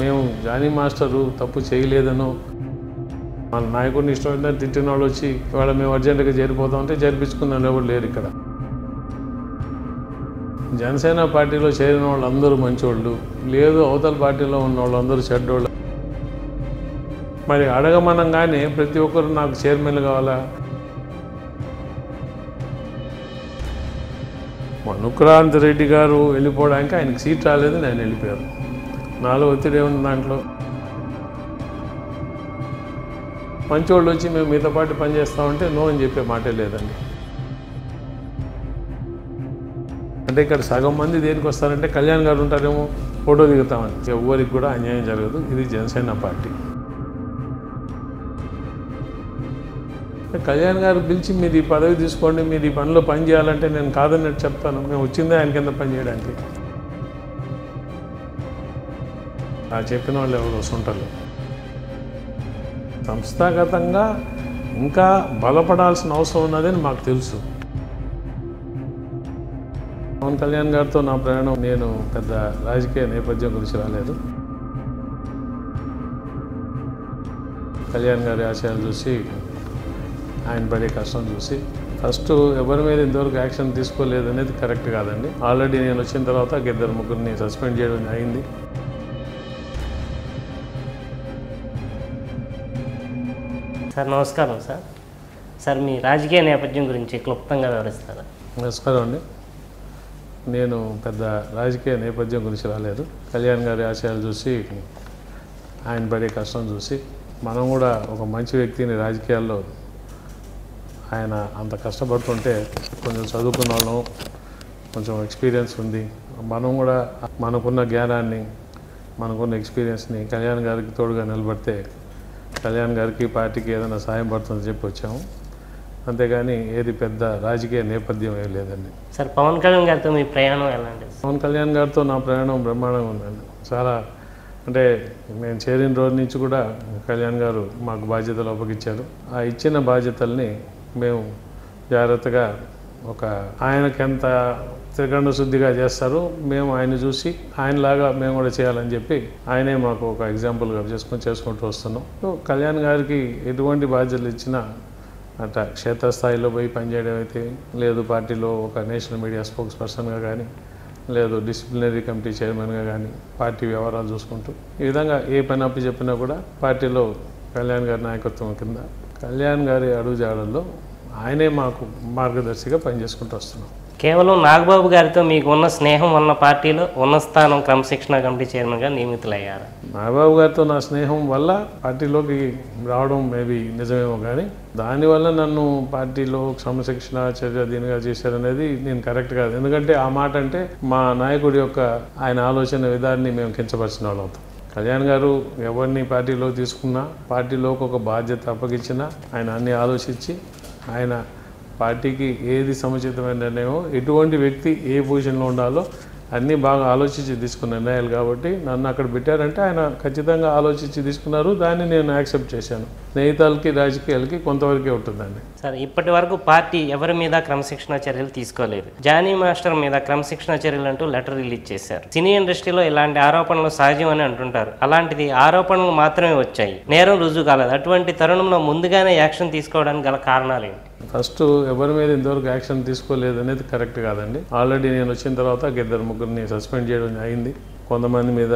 మేము Johnny master తప్పు చేయలేదనో మన నాయకుడిని ఇష్టం వచ్చిన తిట్టిన వాళ్ళు వచ్చి ఇవాళ మేము అర్జెంటుగా చేరిపోతామంటే చేర్పించుకుందాం ఎవరు లేరు ఇక్కడ. జనసేన పార్టీలో చేరిన వాళ్ళు అందరూ మంచోళ్ళు లేదు అవతల పార్టీలో ఉన్న వాళ్ళు అందరూ చెడ్డోళ్ళు. మరి అడగమనంగానే ప్రతి ఒక్కరు నాకు చైర్మన్ కావాలా? మనుక్రాంత్ రెడ్డి గారు వెళ్ళిపోవడానికి ఆయనకి సీట్ రాలేదు నేను వెళ్ళిపోయాను నాలో ఒత్తిడి ఉంది దాంట్లో. మంచోళ్ళు వచ్చి మేము మీతో పాటు పనిచేస్తామంటే నో అని చెప్పే మాటే లేదండి. అంటే ఇక్కడ సగం మంది దేనికి వస్తారంటే కళ్యాణ్ గారు ఉంటారేమో ఫోటో దిగుతామని. ఎవరికి కూడా అన్యాయం జరగదు. ఇది జనసేన పార్టీ. కళ్యాణ్ గారు పిలిచి మీరు ఈ పదవి తీసుకోండి మీరు ఈ పనిలో పని చేయాలంటే నేను కాదన్నట్టు చెప్తాను. మేము వచ్చిందే ఆయన కింద పని చేయడానికి. ఆ చెప్పిన వాళ్ళు ఎవరు వస్తుంటారు. సంస్థాగతంగా ఇంకా బలపడాల్సిన అవసరం ఉన్నదని మాకు తెలుసు. పవన్ కళ్యాణ్ గారితో నా ప్రయాణం నేను పెద్ద రాజకీయ నేపథ్యం గురించి రాలేదు. కళ్యాణ్ గారి ఆశయాలు చూసి ఆయన పడే కష్టం చూసి ఫస్ట్ ఎవరి మీద ఇంతవరకు యాక్షన్ తీసుకోలేదు అనేది కరెక్ట్ కాదండి. ఆల్రెడీ నేను వచ్చిన తర్వాత ఇద్దరు ముగ్గురిని సస్పెండ్ చేయడం అయింది సార్ నమస్కారం సార్. సార్ మీ రాజకీయ నేపథ్యం గురించి క్లుప్తంగా వివరిస్తారా? నమస్కారం అండి. నేను పెద్ద రాజకీయ నేపథ్యం గురించి రాలేదు. కళ్యాణ్ గారి ఆశయాలు చూసి ఆయన పడే కష్టం చూసి మనం కూడా ఒక మంచి వ్యక్తిని రాజకీయాల్లో ఆయన అంత కష్టపడుతుంటే కొంచెం చదువుకున్న వాళ్ళం కొంచెం ఎక్స్పీరియన్స్ ఉంది. మనం కూడా మనకున్న జ్ఞానాన్ని మనకున్న ఎక్స్పీరియన్స్ని కళ్యాణ్ గారికి తోడుగా నిలబడితే కళ్యాణ్ గారికి పార్టీకి ఏదైనా సాయం పడుతుందని చెప్పి వచ్చాము. అంతేగాని ఏది పెద్ద రాజకీయ నేపథ్యం ఏం లేదండి. సార్ పవన్ కళ్యాణ్ గారితో మీ ప్రయాణం ఎలాంటిది పవన్ కళ్యాణ్ గారితో నా ప్రయాణం బ్రహ్మాండంగా ఉందండి. చాలా అంటే నేను చేరిన రోజు నుంచి కూడా కళ్యాణ్ గారు మాకు బాధ్యతలు అప్పగించారు ఆ ఇచ్చిన బాధ్యతల్ని మేము జాగ్రత్తగా ఒక ఆయనకి ఎంత త్రికండ శుద్ధిగా చేస్తారు. మేము ఆయన చూసి ఆయనలాగా మేము కూడా చేయాలని చెప్పి ఆయనే మాకు ఒక ఎగ్జాంపుల్గా చేసుకొని చేసుకుంటూ వస్తున్నాం. సో కళ్యాణ్ గారికి ఎటువంటి బాధ్యతలు ఇచ్చినా అట్లా క్షేత్రస్థాయిలో పోయి పనిచేయడం అయితే లేదు. పార్టీలో ఒక నేషనల్ మీడియా స్పోక్స్ పర్సన్గా కానీ లేదు డిసిప్లినరీ కమిటీ చైర్మన్గా కానీ పార్టీ వ్యవహారాలు చూసుకుంటూ ఈ విధంగా ఏ పని అప్పు చెప్పినా కూడా పార్టీలో కళ్యాణ్ గారి నాయకత్వం కింద కళ్యాణ్ గారి అడుగుజాడల్లో ఆయనే మాకు మార్గదర్శిగా పనిచేసుకుంటూ వస్తున్నాం. కేవలం నాగబాబు గారితో మీకు ఉన్న స్నేహం వలన పార్టీలో ఉన్న స్థానం క్రమశిక్షణ కమిటీ చైర్మన్గా నియమితులయ్యారు. నాగబాబు గారితో నా స్నేహం వల్ల పార్టీలోకి రావడం మేబీ నిజమేమో కానీ దానివల్ల నన్ను పార్టీలో క్రమశిక్షణ చర్య దీనిగా చేశారనేది నేను కరెక్ట్ కాదు. ఎందుకంటే ఆ మాట అంటే మా నాయకుడి యొక్క ఆయన ఆలోచన విధాన్ని మేము కించపరిచిన వాళ్ళు అవుతాం. కళ్యాణ్ గారు ఎవరిని పార్టీలో తీసుకున్నా పార్టీలోకి ఒక బాధ్యత అప్పగించినా ఆయన అన్ని ఆలోచించి ఆయన పార్టీకి ఏది సముచితమైన నిర్ణయం ఎటువంటి వ్యక్తి ఏ పొజిషన్లో ఉండాలో అన్నీ బాగా ఆలోచించి తీసుకున్న నిర్ణయాలు కాబట్టి నన్ను అక్కడ పెట్టారంటే ఆయన ఖచ్చితంగా ఆలోచించి తీసుకున్నారు. దాన్ని నేను యాక్సెప్ట్ చేశాను. స్నేహితులకి రాజకీయాలకి కొంతవరకే ఉంటుందండి. సార్ ఇప్పటి వరకు పార్టీ ఎవరి మీద క్రమశిక్షణ చర్యలు తీసుకోలేదు. జానీ మాస్టర్ మీద క్రమశిక్షణ చర్యలు అంటూ లెటర్ రిలీజ్ చేశారు. సినీ ఇండస్ట్రీలో ఇలాంటి ఆరోపణలు సహజం అని అంటుంటారు. అలాంటిది ఆరోపణలు మాత్రమే వచ్చాయి. నేరం రుజువు కాలేదు. అటువంటి తరుణంలో ముందుగానే యాక్షన్ తీసుకోవడానికి గల కారణాలు ఏంటి? ఫస్ట్ ఎవరి మీద ఇంతవరకు యాక్షన్ తీసుకోలేదు అనేది కరెక్ట్ కాదండి. ఆల్రెడీ నేను వచ్చిన తర్వాత ఇద్దరు ముగ్గురిని సస్పెండ్ చేయడం అయింది కొంతమంది మీద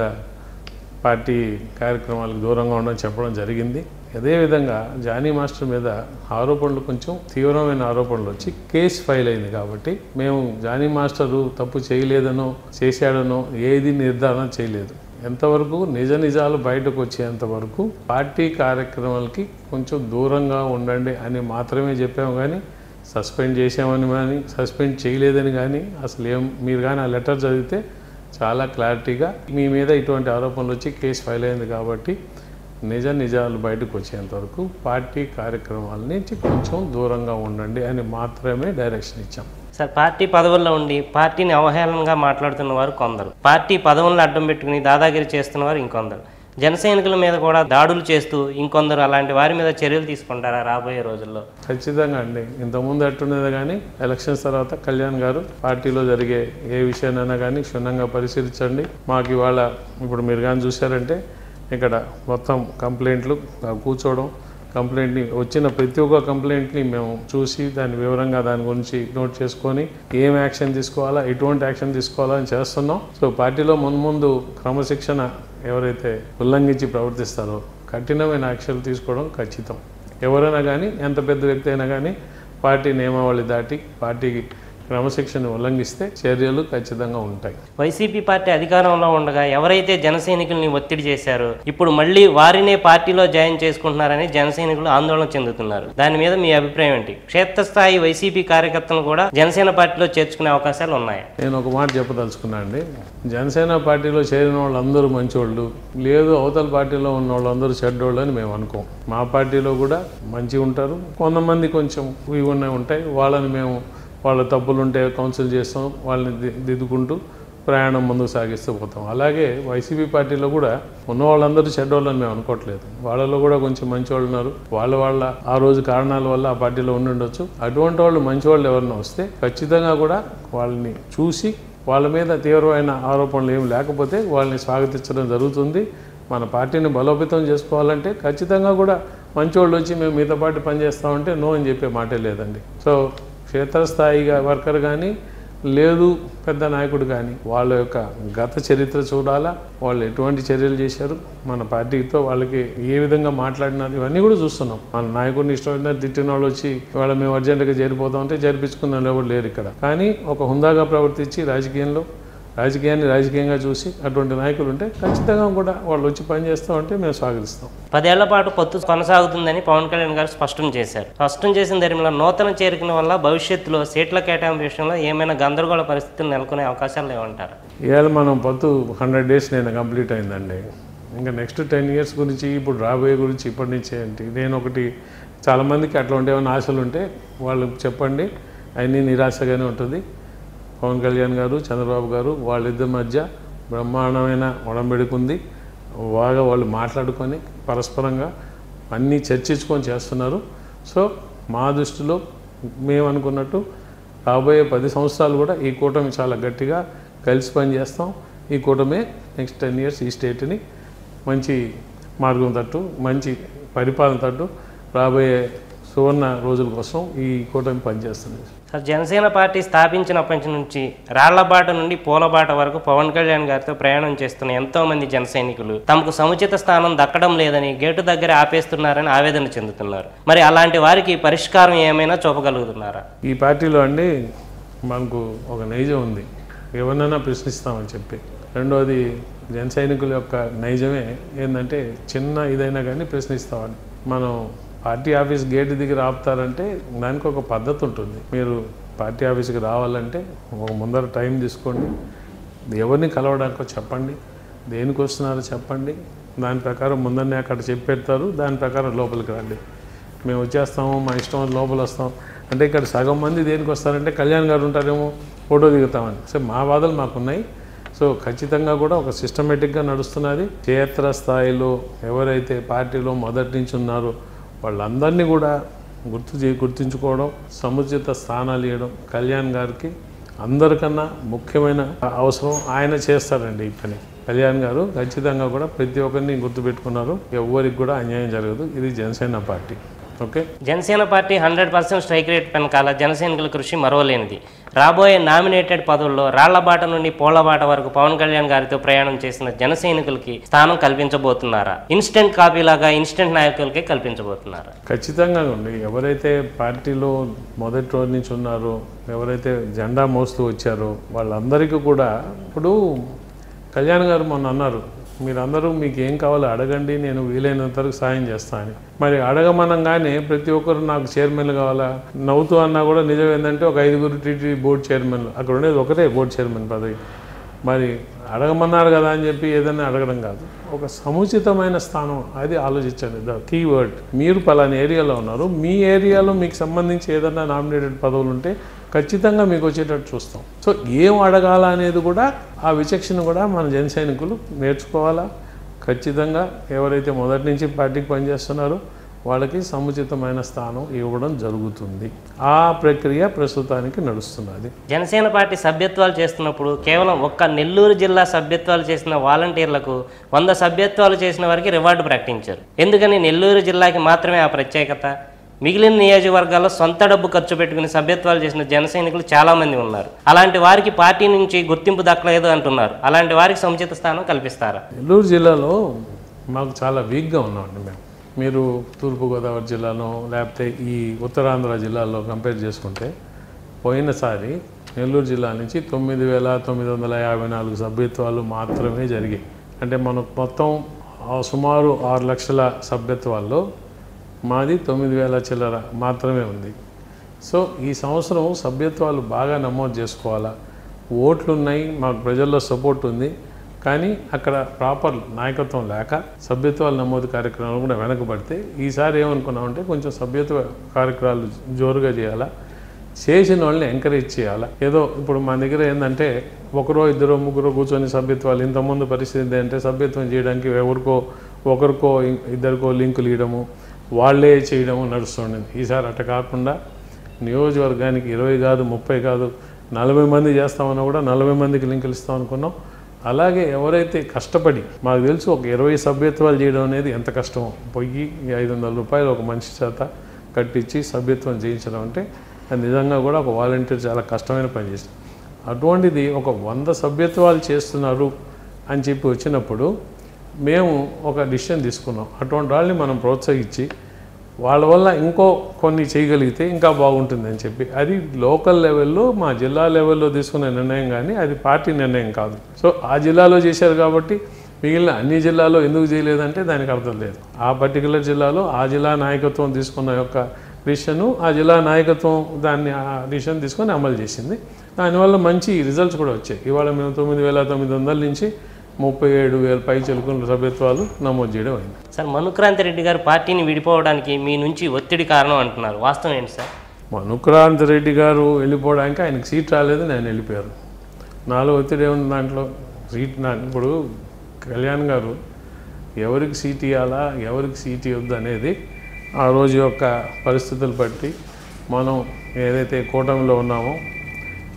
పార్టీ కార్యక్రమాలకు దూరంగా ఉండడం చెప్పడం జరిగింది. అదేవిధంగా జానీ మాస్టర్ మీద ఆరోపణలు కొంచెం తీవ్రమైన ఆరోపణలు వచ్చి కేసు ఫైల్ అయింది కాబట్టి మేము జానీ మాస్టరు తప్పు చేయలేదనో చేశాడనో ఏది నిర్ధారణ చేయలేదు. ఎంతవరకు నిజ నిజాలు బయటకు వచ్చేంత వరకు పార్టీ కార్యక్రమాలకి కొంచెం దూరంగా ఉండండి అని మాత్రమే చెప్పాము కానీ సస్పెండ్ చేసామని కానీ సస్పెండ్ చేయలేదని కానీ అసలు ఏం మీరు కానీ ఆ లెటర్ చదివితే చాలా క్లారిటీగా మీ మీద ఇటువంటి ఆరోపణలు వచ్చి కేసు ఫైల్ అయింది కాబట్టి నిజ నిజాలు బయటకు వచ్చేంత వరకు పార్టీ కార్యక్రమాల నుంచి కొంచెం దూరంగా ఉండండి అని మాత్రమే డైరెక్షన్ ఇచ్చాం. సార్ పార్టీ పదవుల్లో ఉండి పార్టీని అవహేళనగా మాట్లాడుతున్న వారు కొందరు. పార్టీ పదవులను అడ్డం పెట్టుకుని దాదాగిరి చేస్తున్న వారు ఇంకొందరు. జన సైనికుల మీద కూడా దాడులు చేస్తూ ఇంకొందరు అలాంటి వారి మీద చర్యలు తీసుకుంటారా రాబోయే రోజుల్లో? ఖచ్చితంగా అండి. ఇంతకుముందు ఎట్టున్నది కానీ ఎలక్షన్స్ తర్వాత కళ్యాణ్ గారు పార్టీలో జరిగే ఏ విషయాన్నైనా కానీ క్షుణ్ణంగా పరిశీలించండి. మాకు ఇవాళ ఇప్పుడు మీరు కానీ చూశారంటే ఇక్కడ మొత్తం కంప్లైంట్లు కూర్చోవడం కంప్లైంట్ని వచ్చిన ప్రతి ఒక్క కంప్లైంట్ని మేము చూసి దాని వివరంగా దాని గురించి నోట్ చేసుకొని ఏం యాక్షన్ తీసుకోవాలా ఎటువంటి యాక్షన్ తీసుకోవాలా అని చేస్తున్నాం. సో పార్టీలో మున్ముందు క్రమశిక్షణ ఎవరైతే ఉల్లంఘించి ప్రవర్తిస్తారో కఠినమైన యాక్షన్లు తీసుకోవడం ఖచ్చితం. ఎవరైనా కానీ ఎంత పెద్ద వ్యక్తి అయినా కానీ పార్టీ నియమావళి దాటి పార్టీకి క్రమశిక్షణ ఉల్లంఘిస్తే చర్యలు ఖచ్చితంగా ఉంటాయి. వైసీపీ పార్టీ అధికారంలో ఉండగా ఎవరైతే జన సైనికుల్ని ఒత్తిడి చేశారో ఇప్పుడు మళ్ళీ వారినే పార్టీలో జాయిన్ చేసుకుంటున్నారని జన సైనికులు ఆందోళన చెందుతున్నారు. దాని మీద మీ అభిప్రాయం ఏంటి? క్షేత్రస్థాయి వైసీపీ కార్యకర్తలను కూడా జనసేన పార్టీలో చేర్చుకునే అవకాశాలు ఉన్నాయి? నేను ఒక మాట చెప్పదలుచుకున్నా అండి. జనసేన పార్టీలో చేరిన వాళ్ళందరూ మంచివాళ్ళు లేదు అవతల పార్టీలో ఉన్న వాళ్ళందరూ చెడ్డోళ్ళు అని మేము అనుకోం. మా పార్టీలో కూడా మంచిగా ఉంటారు కొంతమంది కొంచెం ఇవి ఉన్నాయి ఉంటాయి. వాళ్ళని మేము వాళ్ళ తప్పులుంటే కౌన్సిల్ చేస్తాం వాళ్ళని దిద్దుకుంటూ ప్రయాణం ముందుకు సాగిస్తూ పోతాం. అలాగే వైసీపీ పార్టీలో కూడా ఉన్న వాళ్ళందరూ చెడ్డోళ్ళని మేము అనుకోవట్లేదు. వాళ్ళలో కూడా కొంచెం మంచి వాళ్ళు ఉన్నారు. వాళ్ళ వాళ్ళ ఆ రోజు కారణాల వల్ల ఆ పార్టీలో ఉండుండొచ్చు అటువంటి వాళ్ళు మంచి వాళ్ళు ఎవరైనా వస్తే ఖచ్చితంగా కూడా వాళ్ళని చూసి వాళ్ళ మీద తీవ్రమైన ఆరోపణలు ఏమి లేకపోతే వాళ్ళని స్వాగతించడం జరుగుతుంది. మన పార్టీని బలోపేతం చేసుకోవాలంటే ఖచ్చితంగా కూడా మంచోళ్ళు వచ్చి మేము మీతో పాటు పనిచేస్తామంటే నో అని చెప్పే మాటే లేదండి. సో క్షేత్రస్థాయిగా వర్కర్ కానీ లేదు పెద్ద నాయకుడు కానీ వాళ్ళ యొక్క గత చరిత్ర చూడాలా? వాళ్ళు ఎటువంటి చర్యలు చేశారు? మన పార్టీతో వాళ్ళకి ఏ విధంగా మాట్లాడినారు? ఇవన్నీ కూడా చూస్తున్నాం. మన నాయకుడిని ఇష్టమైన తిట్టిన వాళ్ళు వచ్చి వాళ్ళ మేము అర్జెంటుగా చేరిపోతాం అంటే చేర్పించుకున్న ఎవరు లేరు ఇక్కడ. కానీ ఒక హుందాగా ప్రవర్తించి రాజకీయంలో రాజకీయాన్ని రాజకీయంగా చూసి అటువంటి నాయకులు ఉంటే ఖచ్చితంగా కూడా వాళ్ళు వచ్చి పని చేస్తాం అంటే మేము స్వాగతిస్తాం. పదేళ్ళ పాటు పొత్తు కొనసాగుతుందని పవన్ కళ్యాణ్ గారు స్పష్టం చేశారు. స్పష్టం చేసిన ధర్మంలో నూతన చేరికల వల్ల భవిష్యత్తులో సీట్ల కేటాయింపు విషయంలో ఏమైనా గందరగోళ పరిస్థితులు నెలకొనే అవకాశాలు ఏమంటారు ఇవాళ మనం పొత్తు హండ్రెడ్ డేస్ నేను కంప్లీట్ అయిందండి. ఇంకా నెక్స్ట్ టెన్ ఇయర్స్ గురించి ఇప్పుడు రాబోయే గురించి ఇప్పటి నుంచే ఏంటి నేను ఒకటి చాలామందికి అట్లా ఉంటే ఏమైనా ఆశలు ఉంటే వాళ్ళు చెప్పండి. అన్నీ నిరాశగానే ఉంటుంది. పవన్ కళ్యాణ్ గారు చంద్రబాబు గారు వాళ్ళిద్దరి మధ్య బ్రహ్మాండమైన ఒడంబడిక ఉంది బాగా వాళ్ళు మాట్లాడుకొని పరస్పరంగా అన్నీ చర్చించుకొని చేస్తున్నారు. సో మా దృష్టిలో మేము అనుకున్నట్టు రాబోయే పది సంవత్సరాలు కూడా ఈ కూటమి చాలా గట్టిగా కలిసి పనిచేస్తాం. ఈ కూటమే నెక్స్ట్ టెన్ ఇయర్స్ ఈ స్టేట్ని మంచి మార్గం తట్టు మంచి పరిపాలన తట్టు రాబోయే సువర్ణ రోజుల కోసం ఈ కూటమి పనిచేస్తుంది. సార్ జనసేన పార్టీ స్థాపించినప్పటి నుంచి రాళ్ళబాట నుండి పూలబాట వరకు పవన్ కళ్యాణ్ గారితో ప్రయాణం చేస్తున్న ఎంతో మంది జన సైనికులు తమకు సముచిత స్థానం దక్కడం లేదని గేటు దగ్గర ఆపేస్తున్నారని ఆవేదన చెందుతున్నారు. మరి అలాంటి వారికి పరిష్కారం ఏమైనా చూపగలుగుతున్నారా? ఈ పార్టీలో అండి మనకు ఒక నైజం ఉంది. ఎవరినైనా ప్రశ్నిస్తామని చెప్పి. రెండోది జన సైనికుల యొక్క నైజమే ఏంటంటే చిన్న ఇదైనా కానీ ప్రశ్నిస్తామని. మనం పార్టీ ఆఫీస్ గేట్ దగ్గర ఆపుతారంటే దానికి ఒక పద్ధతి ఉంటుంది. మీరు పార్టీ ఆఫీస్కి రావాలంటే ఒక ముందర టైం తీసుకోండి. ఎవరిని కలవడానికో చెప్పండి. దేనికి వస్తున్నారో చెప్పండి. దాని ప్రకారం ముందరనే అక్కడ చెప్పెడతారు దాని ప్రకారం లోపలికి రండి. మేము వచ్చేస్తాము మా ఇష్టం లోపల వస్తాం. అంటే ఇక్కడ సగం మంది దేనికి వస్తారంటే కళ్యాణ్ గారు ఉంటారేమో ఫోటో దిగుతామని. సో మా బాధలు మాకున్నాయి. సో ఖచ్చితంగా కూడా ఒక సిస్టమేటిక్గా నడుస్తున్నది. క్షేత్ర స్థాయిలో ఎవరైతే పార్టీలో మొదటి నుంచి ఉన్నారో వాళ్ళందరినీ కూడా గుర్తు చే గుర్తుంచుకోవడం సముచిత స్థానాలు ఇవ్వడం కళ్యాణ్ గారికి అందరికన్నా ముఖ్యమైన అవసరం ఆయన చేస్తారండి ఈ పని. కళ్యాణ్ గారు ఖచ్చితంగా కూడా ప్రతి ఒక్కరిని గుర్తుపెట్టుకున్నారు. ఎవ్వరికి కూడా అన్యాయం జరగదు. ఇది Janasena party. Okay. Janasena party hundred percent strike rate వెనకాల జనసైనికుల కృషి మరవలేనిది. రాబోయే నామినేటెడ్ పదవుల్లో రాళ్ళబాట నుండి పోళ్ళబాట వరకు పవన్ కళ్యాణ్ గారితో ప్రయాణం చేసిన జన సైనికులకి స్థానం కల్పించబోతున్నారా? Instant కాపీలాగా instant నాయకులకే కల్పించబోతున్నారా? ఖచ్చితంగా అండి. ఎవరైతే పార్టీలో మొదటి రోజు నుంచి ఉన్నారో ఎవరైతే జెండా మోస్తూ వచ్చారో వాళ్ళందరికీ కూడా ఇప్పుడు కళ్యాణ్ గారు మొన్న అన్నారు మీరందరూ మీకు ఏం కావాలో అడగండి నేను వీలైనంత వరకు సాయం చేస్తాను మరి అడగమనంగానే ప్రతి ఒక్కరు నాకు చైర్మన్లు కావాలా? నవ్వుతూ అన్నా కూడా నిజం ఏంటంటే ఒక ఐదుగురు టీటీ బోర్డు చైర్మన్లు. అక్కడ ఉండేది ఒకటే బోర్డు చైర్మన్ పదవి. మరి అడగమన్నారు కదా అని చెప్పి ఏదైనా అడగడం కాదు. ఒక సముచితమైన స్థానం అది ఆలోచించండి. ద కీవర్డ్ మీరు పలానా ఏరియాలో ఉన్నారు. మీ ఏరియాలో మీకు సంబంధించి ఏదైనా నామినేటెడ్ పదవులు ఉంటే ఖచ్చితంగా మీకు వచ్చేటట్టు చూస్తాం. సో ఏం అడగాల అనేది కూడా ఆ విచక్షణ కూడా మన జన సైనికులు నేర్చుకోవాలా? ఖచ్చితంగా ఎవరైతే మొదటి నుంచి పార్టీకి పనిచేస్తున్నారో వాళ్ళకి సముచితమైన స్థానం ఇవ్వడం జరుగుతుంది. ఆ ప్రక్రియ ప్రస్తుతానికి నడుస్తున్నది. జనసేన పార్టీ సభ్యత్వాలు చేస్తున్నప్పుడు కేవలం ఒక్క నెల్లూరు జిల్లా సభ్యత్వాలు చేసిన వాలంటీర్లకు వంద సభ్యత్వాలు చేసిన వారికి రివార్డు ప్రకటించారు. ఎందుకని నెల్లూరు జిల్లాకి మాత్రమే ఆ ప్రత్యేకత? మిగిలిన నియోజకవర్గాల్లో సొంత డబ్బు ఖర్చు పెట్టుకుని సభ్యత్వాలు చేసిన జన సైనికులు చాలామంది ఉన్నారు. అలాంటి వారికి పార్టీ నుంచి గుర్తింపు దక్కలేదు అంటున్నారు. అలాంటి వారికి సముచిత స్థానం కల్పిస్తారా? నెల్లూరు జిల్లాలో మాకు చాలా వీక్గా ఉన్నామండి మేము. మీరు తూర్పుగోదావరి జిల్లాలో లేకపోతే ఈ ఉత్తరాంధ్ర జిల్లాలో కంపేర్ చేసుకుంటే పోయినసారి నెల్లూరు జిల్లా నుంచి తొమ్మిది వేల తొమ్మిది వందల యాభై నాలుగు సభ్యత్వాలు మాత్రమే జరిగాయి. అంటే మనకు మొత్తం సుమారు ఆరు లక్షల సభ్యత్వాల్లో మాది తొమ్మిది వేల చిల్లర మాత్రమే ఉంది. సో ఈ సంవత్సరం సభ్యత్వాలు బాగా నమోదు చేసుకోవాలా? ఓట్లు ఉన్నాయి మాకు ప్రజల్లో సపోర్ట్ ఉంది. కానీ అక్కడ ప్రాపర్ నాయకత్వం లేక సభ్యత్వాల నమోదు కార్యక్రమాలు కూడా వెనకబడితే ఈసారి ఏమనుకున్నామంటే కొంచెం సభ్యత్వ కార్యక్రమాలు జోరుగా చేయాలా? చేసిన వాళ్ళని ఎంకరేజ్ చేయాలా? ఏదో ఇప్పుడు మా దగ్గర ఏంటంటే ఒకరో ఇద్దరు ముగ్గురు కూర్చొని సభ్యత్వాలు ఇంతకుముందు పరిస్థితి ఏంటంటే సభ్యత్వం చేయడానికి ఎవరికో ఒకరికో ఇద్దరికో లింకులు ఇవ్వడము వాళ్ళే చేయడము నడుస్తుండేది. ఈసారి అట్ట కాకుండా నియోజకవర్గానికి ఇరవై కాదు ముప్పై కాదు నలభై మంది చేస్తామన్నా కూడా నలభై మందికి లింకులు ఇస్తాం అనుకున్నాం. అలాగే ఎవరైతే కష్టపడి మాకు తెలుసు ఒక ఇరవై సభ్యత్వాలు చేయడం అనేది ఎంత కష్టమో పొయ్యి ఐదు వందల రూపాయలు ఒక మనిషి చేత కట్టించి సభ్యత్వం చేయించడం అంటే అది నిజంగా కూడా ఒక వాలంటీర్ చాలా కష్టమైన పని చేసింది. అటువంటిది ఒక వంద సభ్యత్వాలు చేస్తున్నారు అని చెప్పి వచ్చినప్పుడు మేము ఒక డిసిషన్ తీసుకున్నాం. అటువంటి వాళ్ళని మనం ప్రోత్సహించి వాళ్ళ వల్ల ఇంకో కొన్ని చేయగలిగితే ఇంకా బాగుంటుంది అని చెప్పి. అది లోకల్ లెవెల్లో మా జిల్లా లెవెల్లో తీసుకునే నిర్ణయం కానీ అది పార్టీ నిర్ణయం కాదు. సో ఆ జిల్లాలో చేశారు కాబట్టి మిగిలిన అన్ని జిల్లాలో ఎందుకు చేయలేదంటే దానికి అర్థం లేదు. ఆ పర్టికులర్ జిల్లాలో ఆ జిల్లా నాయకత్వం తీసుకున్న యొక్క డిసిషను ఆ జిల్లా నాయకత్వం దాన్ని ఆ డిసిషన్ తీసుకొని అమలు చేసింది. దానివల్ల మంచి రిజల్ట్స్ కూడా వచ్చాయి. ఇవాళ మేము తొమ్మిది వేల తొమ్మిది వందల నుంచి ముప్పై ఏడు వేల పై చిలుకుల సభ్యత్వాలు నమోదు చేయడం అయింది. సార్ మనుక్రాంతి రెడ్డి గారు పార్టీని విడిపోవడానికి మీ నుంచి ఒత్తిడి కారణం అంటున్నారు. వాస్తవం ఏంటి సార్? మనుక్రాంత్ రెడ్డి గారు వెళ్ళిపోవడానికి ఆయనకి సీట్ రాలేదు నేను వెళ్ళిపోయారు నాలో ఒత్తిడి ఏముంది దాంట్లో? సీట్ నా ఇప్పుడు కళ్యాణ్ గారు ఎవరికి సీట్ ఇవ్వాలా ఎవరికి సీట్ ఇవ్వద్దు అనేది ఆ రోజు యొక్క పరిస్థితులు బట్టి మనం ఏదైతే కూటమిలో ఉన్నామో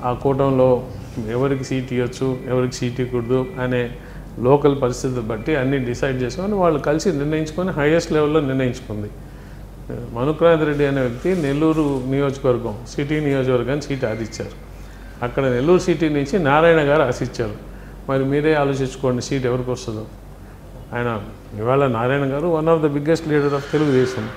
ఆ కూటమిలో ఎవరికి సీట్ ఇవ్వచ్చు ఎవరికి సీట్ ఇవ్వకూడదు అనే లోకల్ పరిస్థితులు బట్టి అన్నీ డిసైడ్ చేసుకొని వాళ్ళు కలిసి నిర్ణయించుకొని హైయెస్ట్ లెవెల్లో నిర్ణయించుకుంది. మనుక్రాంత్ రెడ్డి అనే వ్యక్తి నెల్లూరు నియోజకవర్గం సిటీ నియోజకవర్గాన్ని సీట్ ఆదిచ్చారు. అక్కడ నెల్లూరు సిటీ నుంచి నారాయణ గారు ఆశించారు. మరి మీరే ఆలోచించుకోండి సీట్ ఎవరికి వస్తుందో. ఆయన ఇవాళ నారాయణ గారు one of the biggest leader of Telugu Desam.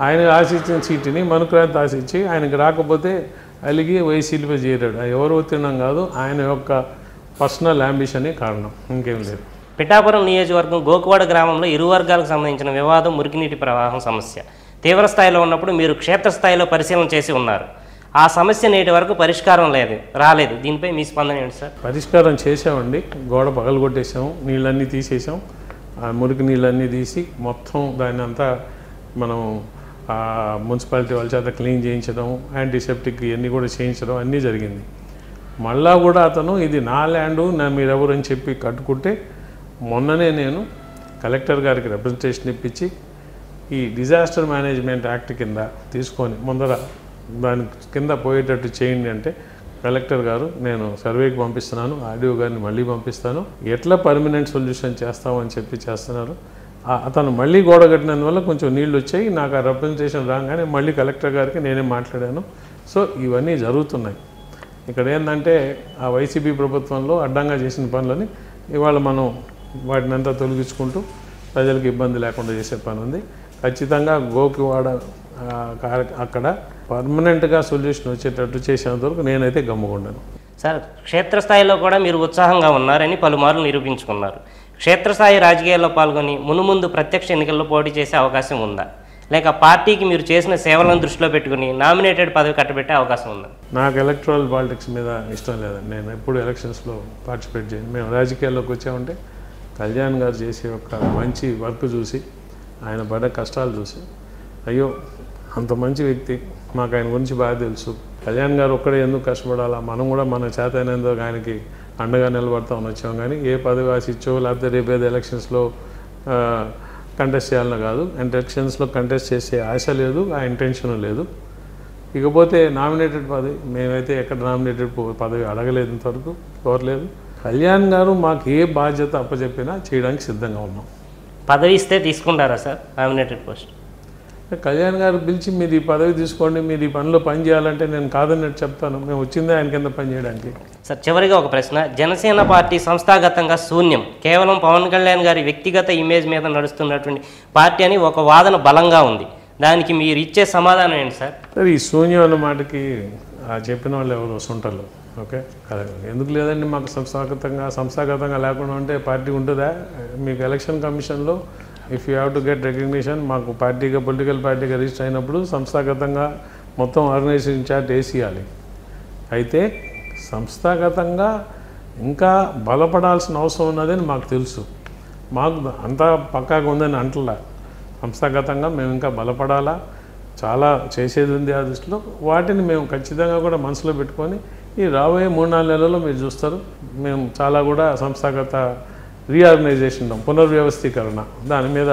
ఆయన ఆశించిన సీటుని మనుక్రాంత్ ఆశించి ఆయనకు రాకపోతే అలిగి వైసీపీపై చేరాడు. ఎవరు ఒత్తిడం కాదు ఆయన యొక్క పర్సనల్ అంబిషనే కారణం. ఇంకేం లేదు. పిఠాపురం నియోజకవర్గం గోకువాడ గ్రామంలో ఇరు వర్గాలకు సంబంధించిన వివాదం మురికినీటి ప్రవాహం సమస్య. తీవ్ర స్థాయిలో ఉన్నప్పుడు మీరు క్షేత్రస్థాయిలో పరిశీలన చేసి ఉన్నారు. ఆ సమస్య నేటి వరకు పరిష్కారం లేదు రాలేదు. దీనిపై మీ స్పందన ఏంటి సార్? పరిష్కారం చేసామండి గోడ పగలగొట్టేసాము నీళ్ళన్నీ తీసేసాం ఆ మురికి నీళ్ళన్నీ తీసి మొత్తం దాన్ని అంతా మనం మున్సిపాలిటీ వాళ్ళ చేత క్లీన్ చేయించడం యాంటీసెప్టిక్ ఇవన్నీ కూడా చేయించడం అన్నీ జరిగింది. మళ్ళా కూడా అతను ఇది నా ల్యాండు నా మీరెవరు అని చెప్పి కట్టుకుంటే మొన్ననే నేను కలెక్టర్ గారికి రిప్రజెంటేషన్ ఇప్పించి ఈ డిజాస్టర్ మేనేజ్మెంట్ యాక్ట్ కింద తీసుకొని ముందర దాని కింద పోయేటట్టు చేయండి అంటే కలెక్టర్ గారు నేను సర్వేకి పంపిస్తున్నాను ఆడియో గారిని మళ్ళీ పంపిస్తాను ఎట్లా పర్మనెంట్ సొల్యూషన్ చేస్తామని చెప్పి చేస్తున్నారు. అతను మళ్ళీ గోడ కట్టినందువల్ల కొంచెం నీళ్ళు వచ్చాయి నాకు ఆ రిప్రజెంటేషన్ రాగానే మళ్ళీ కలెక్టర్ గారికి నేనే మాట్లాడాను. సో ఇవన్నీ జరుగుతున్నాయి. ఇక్కడ ఏంటంటే ఆ వైసీపీ ప్రభుత్వంలో అడ్డంగా చేసిన పనులని ఇవాళ మనం వాటిని అంతా తొలగించుకుంటూ ప్రజలకు ఇబ్బంది లేకుండా చేసే పని ఉంది. ఖచ్చితంగా గోకివాడ అక్కడ పర్మనెంట్గా సొల్యూషన్ వచ్చేటట్టు చేసేంత వరకు నేనైతే గమ్ముకుండాను సార్ క్షేత్రస్థాయిలో కూడా మీరు ఉత్సాహంగా ఉన్నారని పలుమార్లు నిరూపించుకున్నారు. క్షేత్రస్థాయి రాజకీయాల్లో పాల్గొని మునుముందు ప్రత్యక్ష ఎన్నికల్లో పోటీ చేసే అవకాశం ఉందా? లేక పార్టీకి మీరు చేసిన సేవలను దృష్టిలో పెట్టుకుని నామినేటెడ్ పదవి కట్టబెట్టే అవకాశం ఉంది? నాకు ఎలక్ట్రల్ పాలిటిక్స్ మీద ఇష్టం లేదండి. నేను ఎప్పుడు ఎలక్షన్స్లో పార్టిసిపేట్ చేయను. మేము రాజకీయాల్లోకి వచ్చామంటే కళ్యాణ్ గారు చేసే ఒక మంచి వర్క్ చూసి ఆయన పడ్డ కష్టాలు చూసి అయ్యో అంత మంచి వ్యక్తి మాకు ఆయన గురించి బాగా తెలుసు. కళ్యాణ్ గారు ఒక్కడే ఎందుకు కష్టపడాలా? మనం కూడా మన చేత అయినందుకు ఆయనకి అండగా నిలబడతామని వచ్చాం. కానీ ఏ పదవి ఆశించో లేకపోతే రేపేదో ఎలక్షన్స్లో కంటెస్ట్ చేయాలని కాదు. అండ్ ఎలక్షన్స్లో కంటెస్ట్ చేసే ఆశ లేదు ఆ ఇంటెన్షన్ లేదు. ఇకపోతే నామినేటెడ్ పదవి మేమైతే ఎక్కడ నామినేటెడ్ పదవి అడగలేదు ఇంతవరకు కోరలేదు కళ్యాణ్ గారు మాకు ఏ బాధ్యత అప్పచెప్పినా చేయడానికి సిద్ధంగా ఉన్నాం. పదవి ఇస్తే తీసుకుంటారా సార్? నామినేటెడ్ పోస్ట్ కళ్యాణ్ గారు పిలిచి మీరు ఈ పదవి తీసుకోండి మీరు ఈ పనిలో పని చేయాలంటే నేను కాదన్నట్టు చెప్తాను. మేము వచ్చిందే ఆయన కింద పని చేయడానికి. సార్ చివరిగా ఒక ప్రశ్న. జనసేన పార్టీ సంస్థాగతంగా శూన్యం. కేవలం పవన్ కళ్యాణ్ గారి వ్యక్తిగత ఇమేజ్ మీద నడుస్తున్నటువంటి పార్టీ అని ఒక వాదన బలంగా ఉంది. దానికి మీరు ఇచ్చే సమాధానం ఏంటి సార్? సరే ఈ శూన్యం అన్న మాటకి ఆ చెప్పిన వాళ్ళు ఎవరు వస్తుంటారు? ఓకే? ఎందుకు లేదండి మాకు సంస్థాగతంగా సంస్థాగతంగా లేకుండా ఉంటే పార్టీ ఉంటుందా? మీకు ఎలక్షన్ కమిషన్లో if you have to get recognition మాకు పార్టీగా పొలిటికల్ పార్టీగా రిజిస్టర్ అయినప్పుడు సంస్థాగతంగా మొత్తం ఆర్గనైజేషన్ ఇన్ఛార్జ్ వేసేయాలి అయితే సంస్థాగతంగా ఇంకా బలపడాల్సిన అవసరం ఉన్నదని మాకు తెలుసు. మాకు అంతా పక్కాగా ఉందని అంటలా. సంస్థాగతంగా మేము ఇంకా బలపడాలా? చాలా చేసేది ఉంది ఆ దృష్టిలో. వాటిని మేము ఖచ్చితంగా కూడా మనసులో పెట్టుకొని ఈ రాబోయే మూడు నాలుగు నెలల్లో మీరు చూస్తారు. మేము చాలా కూడా సంస్థాగత రీఆర్గనైజేషన్ పునర్వ్యవస్థీకరణ. దాని మీద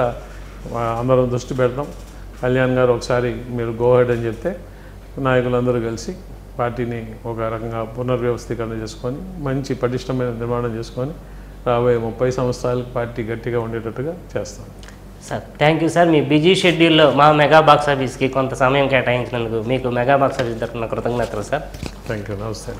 అందరం దృష్టి పెడతాం. కళ్యాణ్ గారు ఒకసారి మీరు గో హెడ్ అని చెప్తే నాయకులందరూ కలిసి పార్టీని ఒక రకంగా పునర్వ్యవస్థీకరణ చేసుకొని మంచి పటిష్టమైన నిర్మాణం చేసుకొని రాబోయే ముప్పై సంవత్సరాలకు పార్టీ గట్టిగా ఉండేటట్టుగా చేస్తాం. Sir thank you sir. Me busy షెడ్యూల్లో మా మెగా బాక్స్ ఆఫీస్కి కొంత సమయం కేటాయించినందుకు మీకు మెగా బాక్స్ ఆఫీస్ తరఫున కృతజ్ఞతలు సార్. థ్యాంక్ యూ నమస్తే.